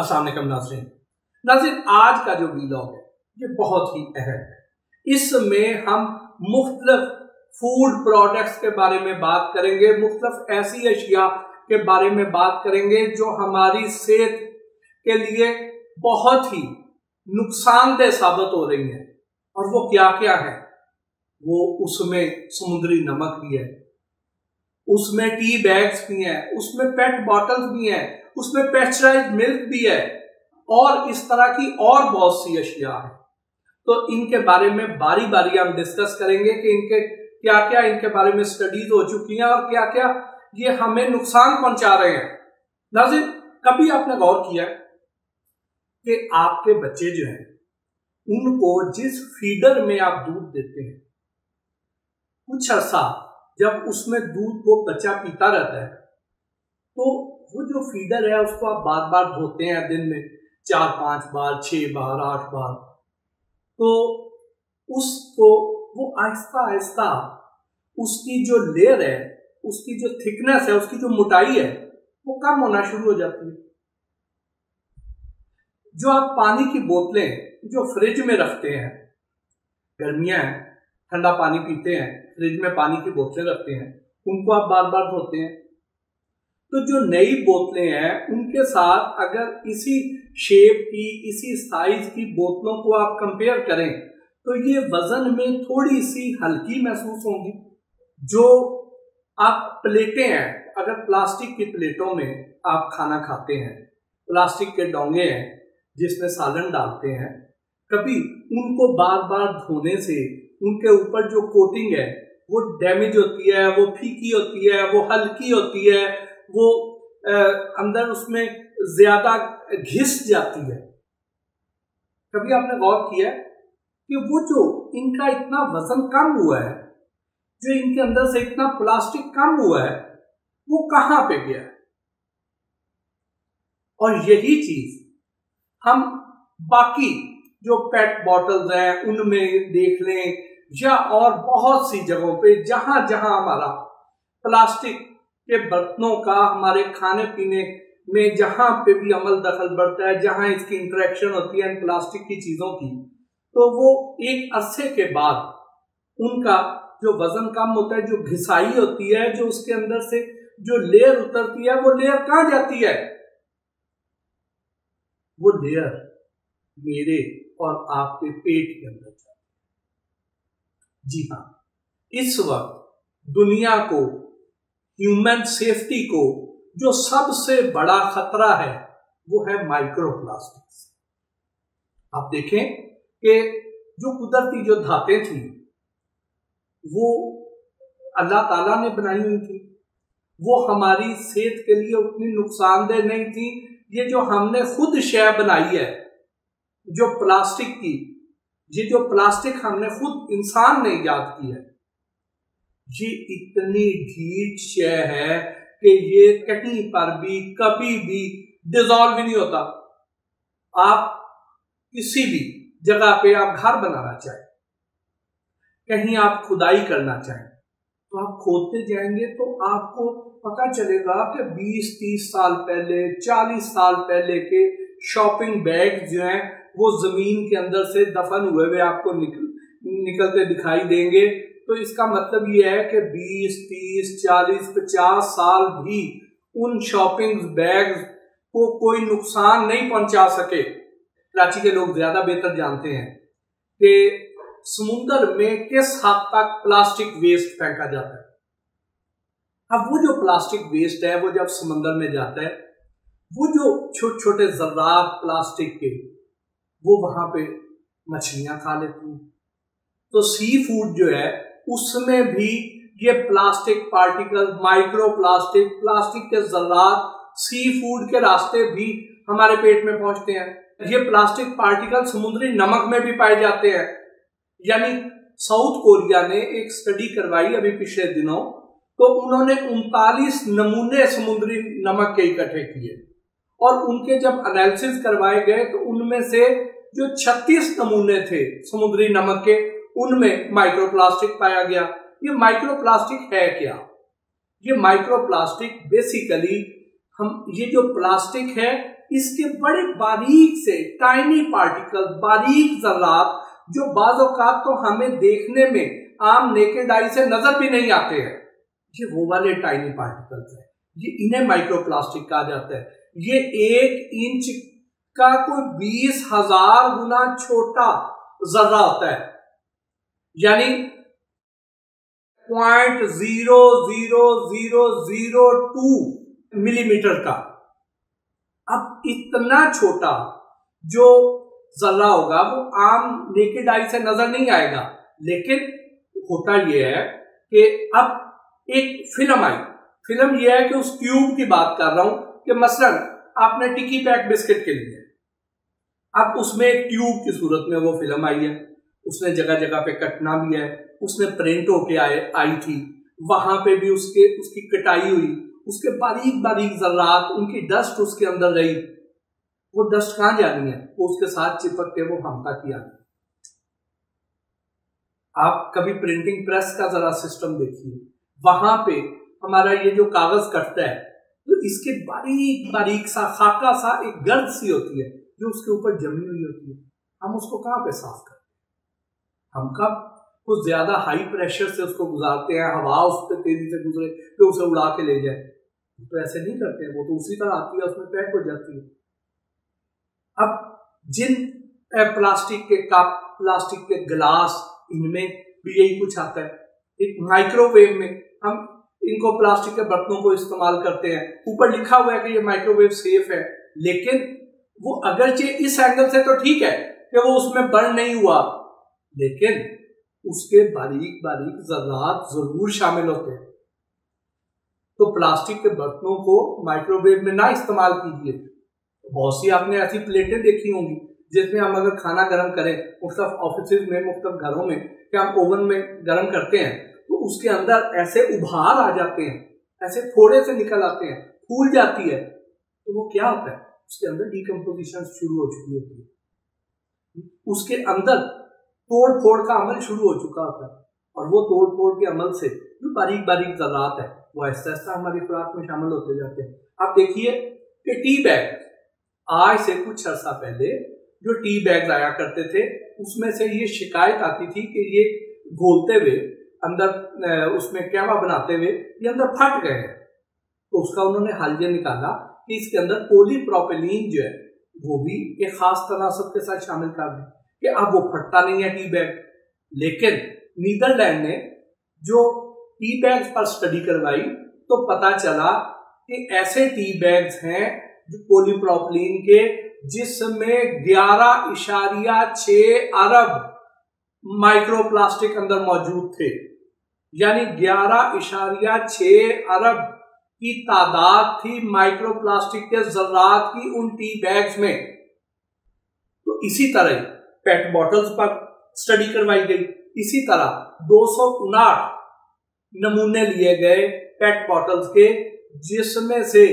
असलम नाजरीन नाजरीन, आज का जो वीलॉग है, ये बहुत ही अहम है। इसमें हम मुख्तलिफ़ फ़ूड प्रोडक्ट्स के बारे में बात करेंगे, मुख्तलिफ़ ऐसी अशिया के बारे में बात करेंगे जो हमारी सेहत के लिए बहुत ही नुकसानदेह साबित हो रही हैं। और वो क्या क्या है? वो उसमें समुद्री नमक भी है, उसमें टी बैग्स भी हैं, उसमें पेट बॉटल्स भी हैं उसमें पेस्चराइज मिल्क भी है और इस तरह की और बहुत सी अशिया है। तो इनके बारे में बारी बारी हम डिस्कस करेंगे कि इनके क्या क्या इनके बारे में स्टडीज़ हो चुकी हैं और क्या क्या ये हमें नुकसान पहुँचा रहे हैं। नाजिर कभी आपने गौर किया कि आपके बच्चे जो हैं, उनको जिस फीडर में आप दूध देते हैं, कुछ अर्सा जब उसमें दूध को बच्चा पीता रहता है तो वो जो फीडर है, उसको आप बार बार धोते हैं दिन में चार पाँच बार, छह बार, आठ बार। तो उसको, वो आहिस्ता आहिस्ता उसकी जो लेयर है, उसकी जो थिकनेस है, उसकी जो मोटाई है, वो कम होना शुरू हो जाती है। जो आप पानी की बोतलें, जो फ्रिज में रखते हैं, गर्मियाँ हैं, ठंडा पानी पीते हैं फ्रिज में पानी की बोतलें रखते हैं, उनको आप बार बार धोते हैं। तो जो नई बोतलें हैं, उनके साथ अगर इसी शेप की, इसी साइज़ की बोतलों को आप कंपेयर करें तो ये वज़न में थोड़ी सी हल्की महसूस होंगी। जो आप प्लेटें हैं, अगर प्लास्टिक की प्लेटों में आप खाना खाते हैं, प्लास्टिक के डोंगे हैं, जिसमें सालन डालते हैं, कभी उनको बार बार धोने से उनके ऊपर जो कोटिंग है, वो डैमेज होती है, वो फीकी होती है, वो हल्की होती है वो अंदर उसमें ज़्यादा घिस जाती है। कभी आपने गौर किया कि वो जो इनका इतना वज़न कम हुआ है, जो इनके अंदर से इतना प्लास्टिक कम हुआ है, वो कहाँ पे गया? है और यही चीज़ हम बाकी जो पेट बॉटल्स हैं, उनमें देख लें, या और बहुत सी जगहों पे जहाँ जहाँ हमारा प्लास्टिक के बर्तनों का, हमारे खाने पीने में जहाँ पे भी अमल दखल बढ़ता है, जहाँ इसकी इंटरेक्शन होती है प्लास्टिक की चीज़ों की तो वो एक अरसे के बाद उनका जो वज़न कम होता है, जो घिसाई होती है, जो उसके अंदर से जो लेयर उतरती है, वो लेयर कहाँ जाती है? वो लेयर मेरे और आपके पेट के अंदर जाती है। जी हाँ इस वक्त दुनिया को ह्यूमन सेफ्टी को जो सबसे बड़ा खतरा है, वो है माइक्रोप्लास्टिक्स आप देखें कि जो कुदरती जो धातें थी, वो अल्लाह ताला ने बनाई हुई थी। वो हमारी सेहत के लिए उतनी नुकसानदेह नहीं थी। ये जो हमने खुद शय बनाई है, जो प्लास्टिक की, ये जो प्लास्टिक हमने खुद इंसान ने याद की है ये इतनी ढीठ शय है कि ये कहीं पर भी कभी भी डिजॉल्व नहीं होता। आप किसी भी जगह पे आप घर बनाना चाहें, कहीं आप खुदाई करना चाहें तो आप खोदते जाएँगे तो आपको पता चलेगा कि 20-30 साल पहले 40 साल पहले के शॉपिंग बैग जो हैं, वो ज़मीन के अंदर से दफन हुए हुए आपको निकल, निकलते दिखाई देंगे। तो इसका मतलब ये है कि 20, 30, 40, 50 साल भी उन शॉपिंग बैग को कोई नुकसान नहीं पहुँचा सके। कराची के लोग ज़्यादा बेहतर जानते हैं कि समुद्र में किस हद तक प्लास्टिक वेस्ट फेंका जाता है। अब वो जो प्लास्टिक वेस्ट है वो जब समुद्र में जाता है वो जो छोटे छोटे जर्रात प्लास्टिक के वो वहाँ पे मछलियाँ खा लेती हैं। तो सी फ़ूड जो है उसमें भी ये plastic particle micro plastic plastic के जरात सी फ़ूड के रास्ते भी हमारे पेट में पहुँचते हैं। ये प्लास्टिक पार्टिकल समुद्री नमक में भी पाए जाते हैं। यानी साउथ कोरिया ने एक स्टडी करवाई अभी पिछले दिनों तो उन्होंने उनतालीस नमूने समुद्री नमक के इकट्ठे किए। और उनके जब एनालिसिस करवाए गए तो उनमें से जो 36 नमूने थे समुद्री नमक के उनमें माइक्रोप्लास्टिक पाया गया। ये माइक्रोप्लास्टिक है क्या? ये माइक्रोप्लास्टिक बेसिकली हम, ये जो प्लास्टिक है, इसके बड़े बारीक से टाइनी पार्टिकल बारीक जरात जो बाजोकात तो हमें देखने में आम नेकेड आई से नज़र भी नहीं आते हैं। ये वो वाले टाइनी पार्टिकल्स है। ये इन्हें माइक्रोप्लास्टिक कहा जाता है। ये एक इंच का कोई बीस हज़ार गुना छोटा जर्रा होता है। यानी point zero zero zero zero two millimetre का। अब इतना छोटा जो जर्रा होगा, वो आम नेकेड आई से नज़र नहीं आएगा। लेकिन होता यह है कि अब एक फ़िल्म आई। फ़िल्म यह है कि उस ट्यूब की बात कर रहा हूँ कि मसलन आपने टिकी पैक बिस्किट के लिए। अब उसमें एक ट्यूब की सूरत में वो फ़िल्म आई है। उसने जगह जगह पे कटना भी है, उसने प्रिंट होके आए, आई थी। वहाँ पे भी उसके, उसकी कटाई हुई। उसके बारीक बारीक जर्रात, उनकी डस्ट उसके अंदर रही। वो डस्ट कहाँ जानी है? वो उसके साथ चिपक के वो हम तक ही आप कभी प्रिंटिंग प्रेस का जरा सिस्टम देखिए। वहाँ पे हमारा ये जो कागज़ कटता है तो इसके बारीक बारीक सा, खाका सा एक गर्द सी होती है, जो उसके ऊपर जमी हुई होती है। हम उसको कहाँ पे साफ़ करते हैं हम कब कुछ ज़्यादा हाई प्रेशर से उसको गुजारते हैं, हवा उस पर तेज़ी से गुजरे, फिर उसे उड़ा के ले जाए। तो ऐसे नहीं करते हैं, वो तो उसी तरह आती है, उसमें पैक हो जाती है। अब जिन प्लास्टिक के कप प्लास्टिक के गिलास इनमें भी यही कुछ आता है। एक माइक्रोवेव में हम इनको प्लास्टिक के बर्तनों को इस्तेमाल करते हैं। ऊपर लिखा हुआ है कि ये माइक्रोवेव सेफ़ है, लेकिन वो अगरचे इस एंगल से तो ठीक है कि वो उसमें बर्न नहीं हुआ। लेकिन उसके बारीक बारीक जरात ज़रूर शामिल होते हैं। तो प्लास्टिक के बर्तनों को माइक्रोवेव में ना इस्तेमाल कीजिए। बहुत सी आपने ऐसी प्लेटें देखी होंगी, जिसमें हम अगर खाना गर्म करें, मुख्तफ ऑफ़िस में, मुख्तफ घरों में कि हम ओवन में गर्म करते हैं तो उसके अंदर ऐसे उभार आ जाते हैं, ऐसे थोड़े से निकल आते हैं, फूल जाती है तो वो क्या होता है? उसके अंदर डिकम्पोजिशन शुरू हो चुकी होती है। उसके अंदर तोड़ फोड़ का अमल शुरू हो चुका होता है और वो तोड़ फोड़ के अमल से जो बारीक बारीक जरात है, वो ऐसा ऐसा हमारी खुराक में शामिल होते जाते हैं। आप देखिए कि टी बैग, आज से कुछ अर्सा पहले जो टी बैग आया करते थे, उसमें से ये शिकायत आती थी कि ये घोलते हुए, अंदर उसमें कैवा बनाते हुए ये अंदर फट गए हैं। तो उसका उन्होंने हल ये निकाला कि इसके अंदर पोलीप्रोपिलीन जो है, वो भी एक खास तनासब के साथ शामिल कर दें। कि अब वो फटता नहीं है टी बैग लेकिन नीदरलैंड ने जो टी बैग पर स्टडी करवाई तो पता चला कि ऐसे टी बैग्स हैं जो पोलीप्रोपिलीन के, जिसमें ग्यारह इशारिया छ अरब माइक्रोप्लास्टिक अंदर मौजूद थे। यानी ग्यारह इशारिया छ अरब की तादाद थी माइक्रोप्लास्टिक के जरात की उन टी बैग्स में। तो इसी तरह पेट बॉटल्स पर स्टडी करवाई गई। इसी तरह दो नमूने लिए गए पेट बॉटल्स के, जिसमें से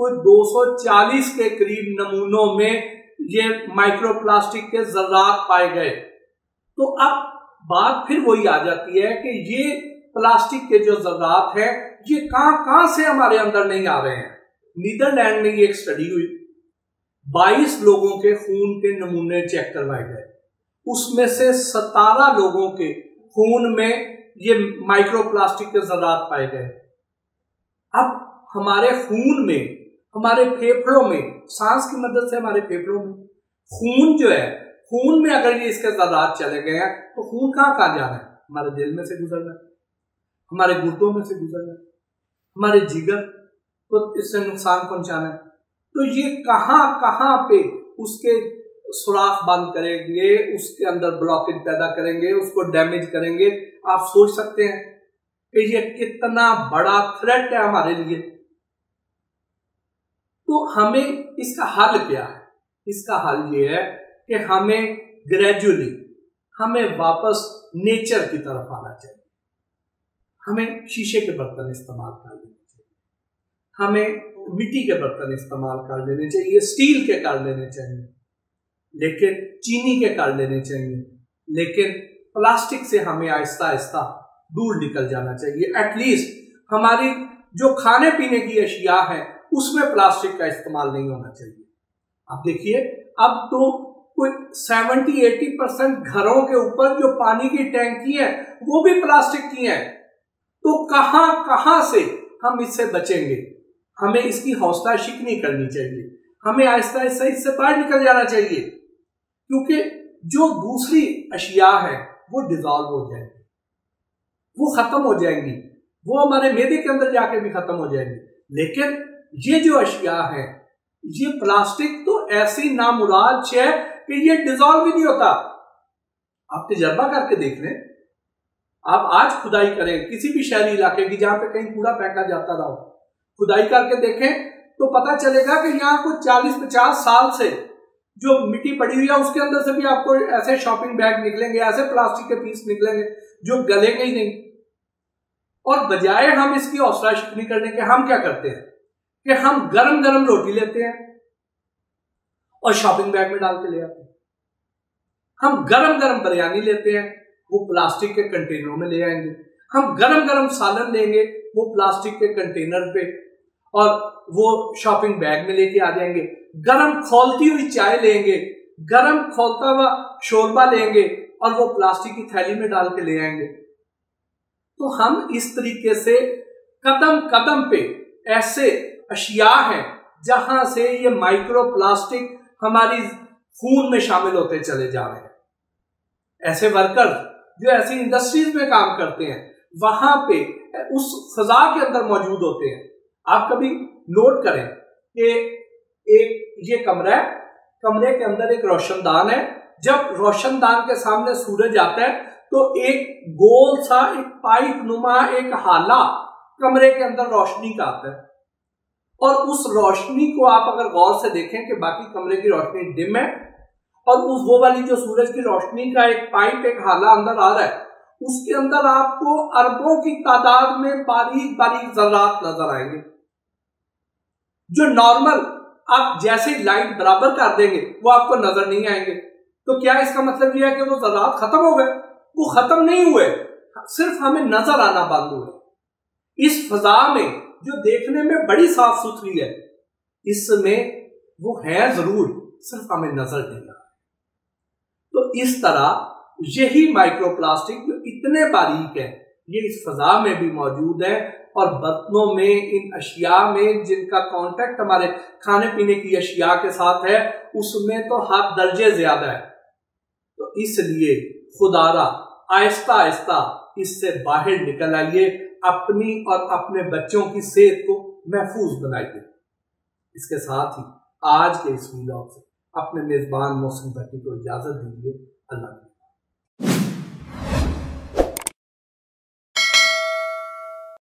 कोई 240 के करीब नमूनों में ये माइक्रोप्लास्टिक के जरात पाए गए। तो अब बात फिर वही आ जाती है कि ये प्लास्टिक के जो जरात है, ये कहाँ कहाँ से हमारे अंदर नहीं आ रहे हैं? नीदरलैंड में ये एक स्टडी हुई। 22 लोगों के खून के नमूने चेक करवाए गए। उसमें से 17 लोगों के खून में ये माइक्रोप्लास्टिक के जरात पाए गए। अब हमारे खून में, हमारे फेफड़ों में, सांस की मदद से हमारे फेफड़ों में, खून जो है, खून में अगर ये इसके जरात चले गए हैं तो खून कहाँ कहाँ जाना है? हमारे दिल में से गुजरना है, हमारे गुर्दों में से गुजरना है, हमारे जिगर को तो इससे नुकसान पहुंचाना है। तो ये कहाँ कहाँ पे उसके सुराख बंद करेंगे, उसके अंदर ब्लॉकेज पैदा करेंगे, उसको डैमेज करेंगे, आप सोच सकते हैं कि ये कितना बड़ा थ्रेट है हमारे लिए। तो हमें इसका हल क्या है? इसका हल ये है कि हमें ग्रेजुअली हमें वापस नेचर की तरफ़ आना चाहिए। हमें शीशे के बर्तन इस्तेमाल कर चाहिए। हमें मिट्टी के बर्तन इस्तेमाल कर लेने चाहिए स्टील के कर लेने चाहिए, लेकिन चीनी के कर लेने चाहिए, लेकिन प्लास्टिक से हमें आहिस्ता आहिस्ता दूर निकल जाना चाहिए। एटलीस्ट हमारी जो खाने पीने की अशिया है, उसमें प्लास्टिक का इस्तेमाल नहीं होना चाहिए। आप देखिए, अब तो कोई सेवेंटी, एटी परसेंट घरों के ऊपर जो पानी की टैंकी है, वो भी प्लास्टिक की है तो कहाँ कहाँ से हम इससे बचेंगे? हमें इसकी हौसला शिक नहीं करनी चाहिए। हमें आहिस्ता आहिस्ता इससे बाहर निकल जाना चाहिए। क्योंकि जो दूसरी अशिया है, वो डिजॉल्व हो जाएगी। वो खत्म हो जाएँगी। वो हमारे मेदे के अंदर जाके भी खत्म हो जाएँगी। लेकिन ये जो अशिया है, ये प्लास्टिक तो ऐसी नामुराद है कि ये डिजॉल्व ही नहीं होता। आप तजर्बा करके देख लें। आप आज खुदाई करें किसी भी शहरी इलाके की जहाँ पे कहीं कूड़ा फेंका जाता रहा खुदाई करके देखें तो पता चलेगा कि यहाँ कुछ चालीस, पचास साल से जो मिट्टी पड़ी हुई है, उसके अंदर से भी आपको ऐसे शॉपिंग बैग निकलेंगे, ऐसे प्लास्टिक के पीस निकलेंगे, जो गलेंगे ही नहीं। और बजाय हम इसकी हौसला शिकनी करने के, हम क्या करते हैं? कि हम गरम गरम रोटी लेते हैं और शॉपिंग बैग में डाल के ले आते हैं। हम गरम गरम बिरयानी लेते हैं, वो प्लास्टिक के कंटेनरों में ले आएँगे। हम गरम गरम सालन लेंगे, वो प्लास्टिक के कंटेनर पे। और वो शॉपिंग बैग में लेके आ जाएँगे। गरम खोलती हुई चाय लेंगे, गरम खोलता हुआ शोरबा लेंगे और वो प्लास्टिक की थैली में डाल के ले आएँगे। तो हम इस तरीके से कदम कदम पे ऐसे अशिया हैं जहाँ से ये माइक्रो प्लास्टिक हमारी खून में शामिल होते चले जा रहे हैं। ऐसे वर्कर जो ऐसी इंडस्ट्रीज़ में काम करते हैं, वहाँ पे उस फजा के अंदर मौजूद होते हैं। आप कभी नोट करें कि एक ये कमरा है, कमरे के अंदर एक रोशनदान है। जब रोशनदान के सामने सूरज आता है तो एक गोल सा, एक पाइप नुमा एक हाला कमरे के अंदर रोशनी का आता है। और उस रोशनी को आप अगर गौर से देखें कि बाकी कमरे की रोशनी डिम है, और उस वो वाली जो सूरज की रोशनी का एक पाइप, एक हाला अंदर आ रहा है, उसके अंदर आपको अरबों की तादाद में बारीक बारीक जरात नज़र आएँगे। जो नॉर्मल आप जैसे ही लाइट बराबर कर देंगे, वो आपको नज़र नहीं आएँगे। तो क्या इसका मतलब यह है कि वो जरात खत्म हो गए? वो खत्म नहीं हुए। सिर्फ़ हमें नज़र आना बंद हुए। इस फजा में, जो देखने में बड़ी साफ़ सुथरी है, इसमें वो है ज़रूर, सिर्फ़ हमें नज़र नहीं आ तो इस तरह, यही माइक्रोप्लास्टिक जो इतने बारीक है, ये इस फजा में भी मौजूद है। और बर्तनों में, इन अशिया में जिनका कांटेक्ट हमारे खाने पीने की अशिया के साथ है, उसमें तो हाथ दर्जे ज़्यादा है। तो इसलिए खुदारा, आहिस्ता आहिस्ता इससे बाहर निकल आइए, अपनी और अपने बच्चों की सेहत को महफूज बनाइए। इसके साथ ही आज के इस वीलॉग से अपने मेजबान मौसम भट्टी को इजाज़त दीजिए। अल्लाह